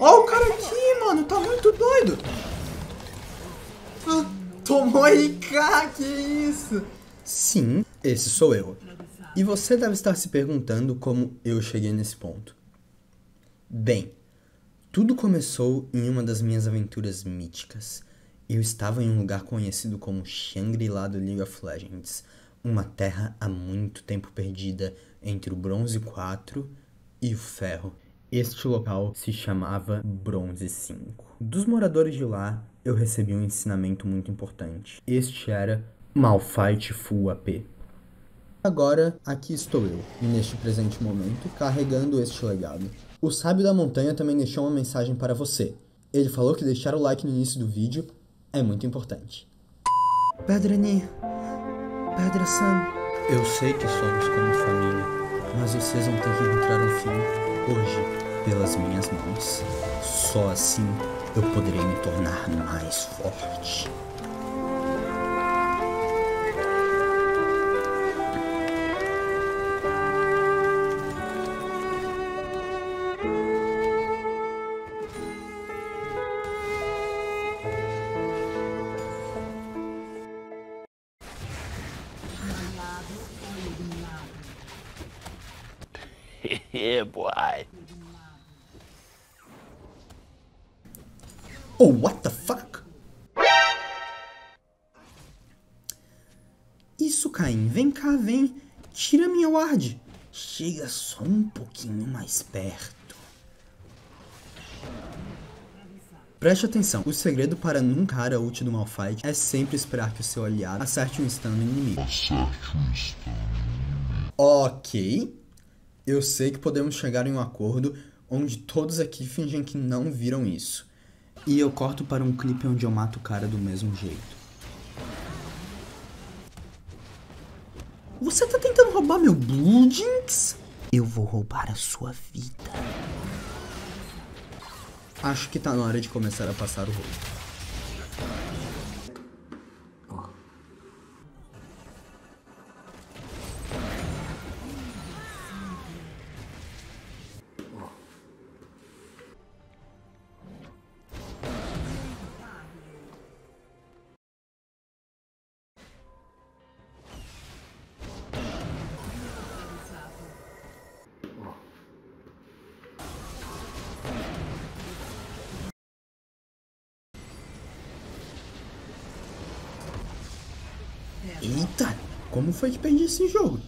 Ó o cara aqui, mano. Tá muito doido. Ah, tomou IK, que isso? Sim, esse sou eu. E você deve estar se perguntando como eu cheguei nesse ponto. Bem, tudo começou em uma das minhas aventuras míticas. Eu estava em um lugar conhecido como Shangri-La do League of Legends, uma terra há muito tempo perdida entre o Bronze 4 e o Ferro. Este local se chamava Bronze 5. Dos moradores de lá, eu recebi um ensinamento muito importante. Este era Malfight Full AP. Agora, aqui estou eu, neste presente momento, carregando este legado. O sábio da montanha também deixou uma mensagem para você. Ele falou que deixar o like no início do vídeo é muito importante. Pedrani, Pedra Sam, eu sei que somos como família, mas vocês vão ter que encontrar um fim hoje pelas minhas mãos. Só assim eu poderei me tornar mais forte. Isso, Caim. Vem cá, vem. Tira minha ward. Chega só um pouquinho mais perto. Preste atenção, o segredo para nunca a ult do Malphite é sempre esperar que o seu aliado acerte um stun no inimigo. Acerte um stun. Ok. Eu sei que podemos chegar em um acordo onde todos aqui fingem que não viram isso. E eu corto para um clipe onde eu mato o cara do mesmo jeito. Você tá tentando roubar meu Blue Jinx? Eu vou roubar a sua vida. Acho que tá na hora de começar a passar o rosto. Eita, como foi que perdi esse jogo?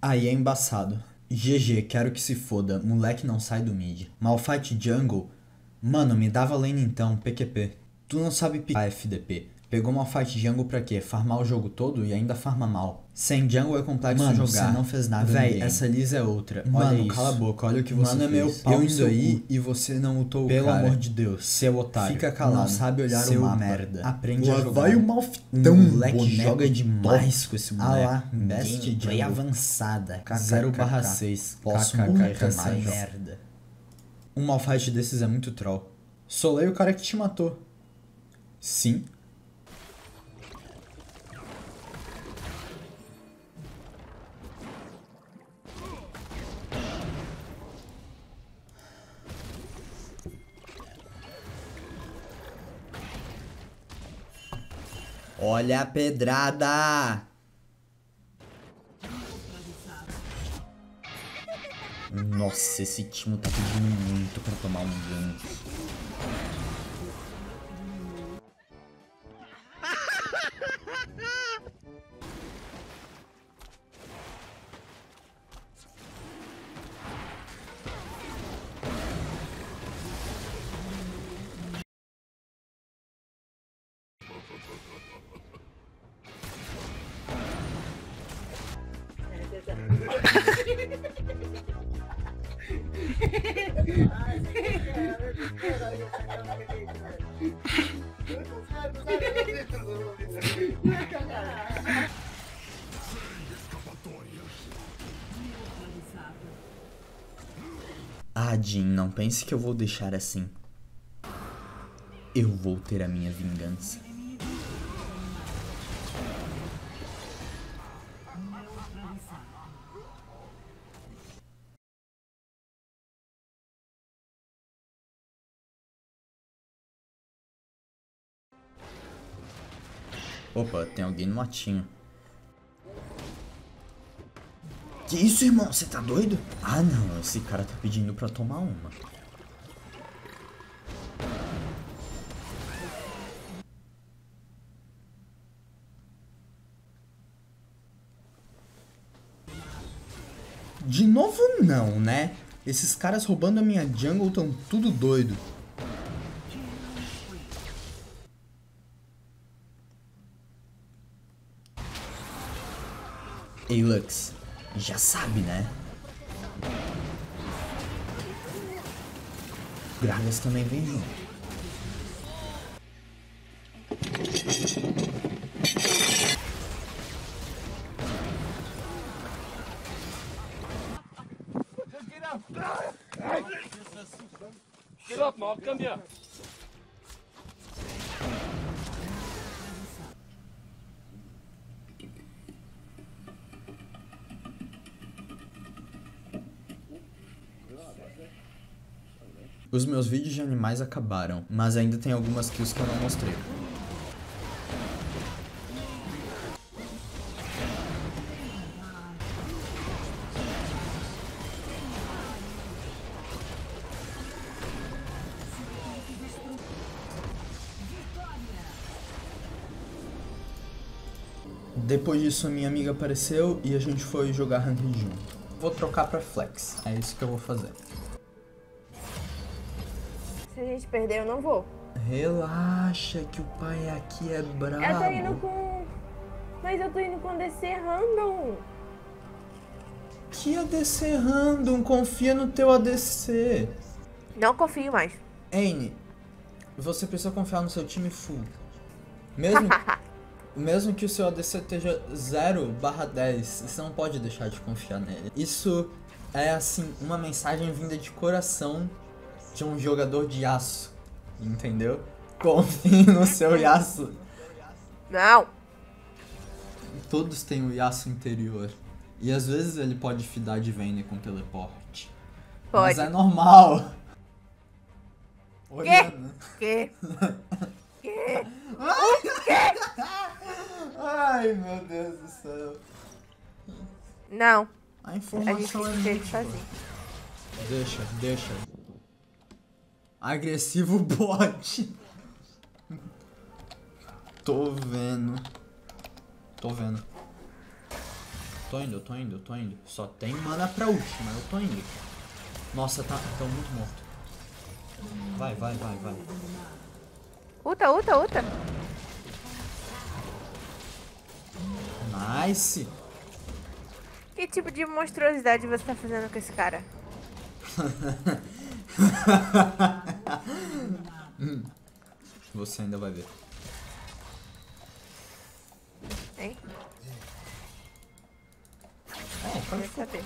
Aí é embaçado. GG, quero que se foda, moleque não sai do mid. Malfight jungle? Mano, me dava lane então, PQP. Tu não sabe picar FDP. Pegou Malfight jungle pra quê? Farmar o jogo todo e ainda farma mal. Sem jungle é complexo Mano, jogar. você não fez nada Véi, essa Lisa é outra. Mano, olha isso. cala a boca, olha o que você Mano, é meu fez. pau Eu indo aí e você não lutou o Pelo cara. amor de Deus, seu otário. Fica calado. Não sabe olhar seu o mapa. merda. Aprende Lá a jogar. vai o malfitão, O moleque boneco joga demais top. com esse Ah moleque. lá, Best jungle. avançada. 0 barra KKK. 6. Posso muito essa merda. Um malfight desses é muito troll. Solei o cara que te matou. Sim. Olha a pedrada! Nossa, esse time tá pedindo muito pra tomar um gank. Ah, Jin, não pense que eu vou deixar assim. Eu vou ter a minha vingança. Opa, tem alguém no matinho. Que isso, irmão? Você tá doido? Ah, não. Esse cara tá pedindo pra tomar uma. De novo não, né? Esses caras roubando a minha jungle tão tudo doido. Ei, Lux, já sabe, né? Gragas também vem junto. Os meus vídeos de animais acabaram, mas ainda tem algumas kills que eu não mostrei. Depois disso, minha amiga apareceu e a gente foi jogar ranked junto. Vou trocar pra flex, é isso que eu vou fazer. Gente perder, eu não vou. Relaxa que o pai aqui é brabo. Eu tô indo com. Mas eu tô indo com DC random. Que ADC random? Confia no teu ADC. Não confio mais. Anne, você precisa confiar no seu time full. Mesmo, mesmo que o seu ADC esteja 0 barra 10, você não pode deixar de confiar nele. Isso é, assim, uma mensagem vinda de coração de um jogador de aço. Entendeu? Confie no seu Yasuo. Não. Todos têm o Yasuo interior. E às vezes ele pode fidar de Vayne com teleporte. Mas Pode. é normal. Olhando. Que? que? Ai, meu Deus do céu. Não. A A gente informação é múltipla. Deixa, deixa. Agressivo bot. Tô vendo. Tô vendo. Tô indo, tô indo, tô indo. Só tem mana pra última, eu tô indo. Nossa, tá, tô muito morto. Vai, vai, vai, vai. Uta, uta, uta. Nice. Que tipo de monstruosidade você tá fazendo com esse cara? Você ainda vai ver. Hein? É, pode saber.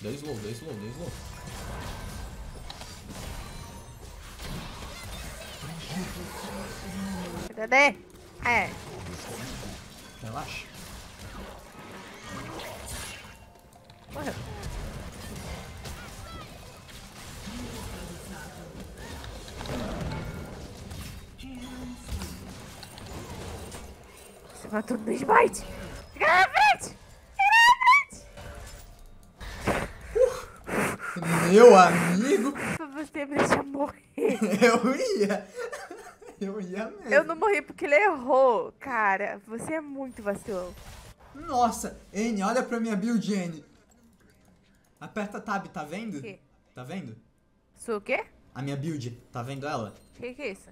Deu slow, deu slow, deu slow. Cadê? É. Relaxa. Morreu. Você matou no smite. Fica na frente! Meu amigo, você me deixar morrer. eu ia. Eu ia mesmo. Eu não morri porque ele errou, cara. Você é muito vacilão. Nossa, N, olha pra minha build, N. Aperta tab, tá vendo? Que? Tá vendo? Sou o quê? A minha build, tá vendo ela? O que, que é isso?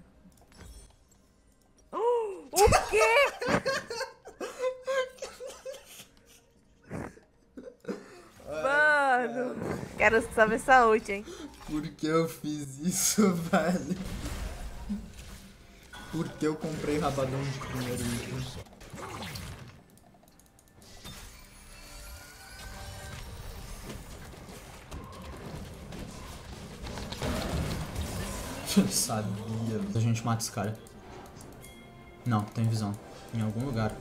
O quê? Mano, quero essa ult, hein? Por que eu fiz isso, velho? Por que eu comprei rabadão de primeiro item? Eu sabia. A gente mata esse cara. Não, tem visão. Em algum lugar.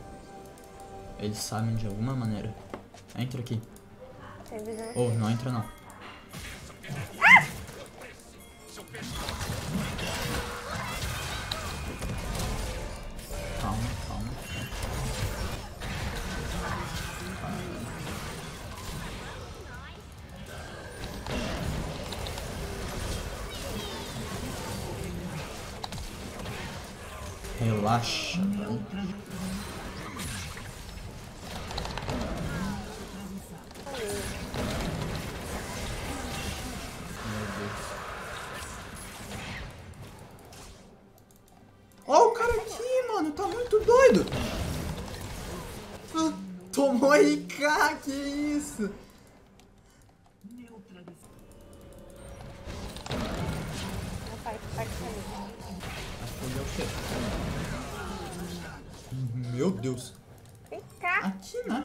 Eles sabem de alguma maneira. Entra aqui. Tem visão. Oh, não entra não. Relaxa. Ó o cara aqui, mano, tá muito doido. Ah, Tomou IK, que isso? Vai, vai sair. Meu Deus. Vem cá. Aqui, né?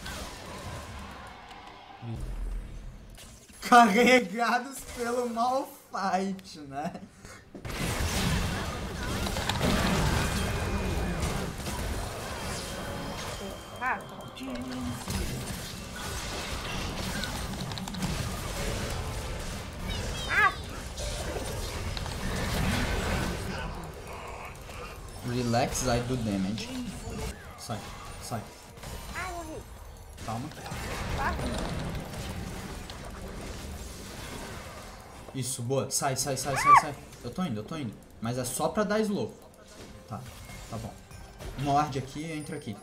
Carregados pelo Malfight, né? Ah, Relax, I do damage. Sai, sai. ah, morri. Calma. Isso, boa. Sai, sai, sai, sai, sai. Eu tô indo, eu tô indo. Mas é só pra dar slow. Tá, tá bom. Morde aqui e entra aqui.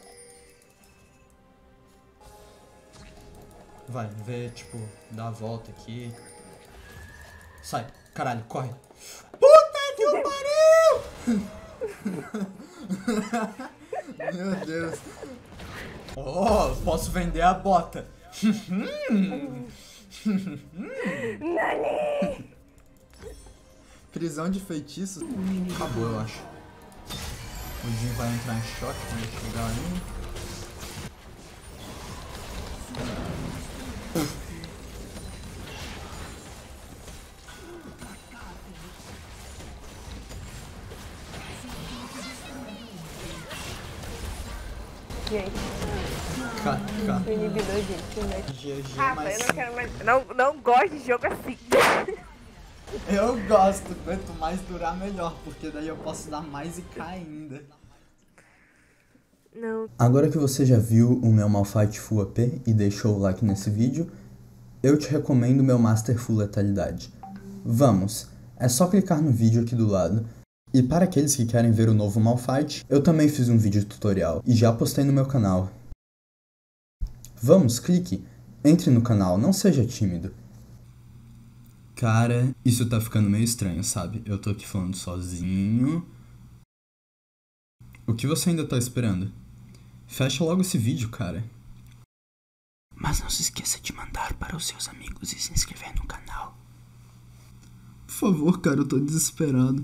Vai, vê, tipo, dá a volta aqui. Sai, caralho, corre. Puta que pariu! Meu Deus. Oh, posso vender a bota. Prisão de feitiços. Acabou, eu acho. O Jin vai entrar em choque quando chegar ali. O inibidor, gente. Né? GG, Rafa, mas eu não quero mais. Não, não gosto de jogo assim. eu gosto. Quanto mais durar, melhor. Porque daí eu posso dar mais e ainda. Não. Agora que você já viu o meu Malfight Full AP e deixou o like nesse vídeo, eu te recomendo o meu Master Full Letalidade. Vamos, é só clicar no vídeo aqui do lado. E para aqueles que querem ver o novo Malfight, eu também fiz um vídeo tutorial e já postei no meu canal. Vamos, clique, entre no canal, não seja tímido. Cara, isso tá ficando meio estranho, sabe? Eu tô aqui falando sozinho. O que você ainda tá esperando? Fecha logo esse vídeo, cara. Mas não se esqueça de mandar para os seus amigos e se inscrever no canal. Por favor, cara, eu tô desesperado.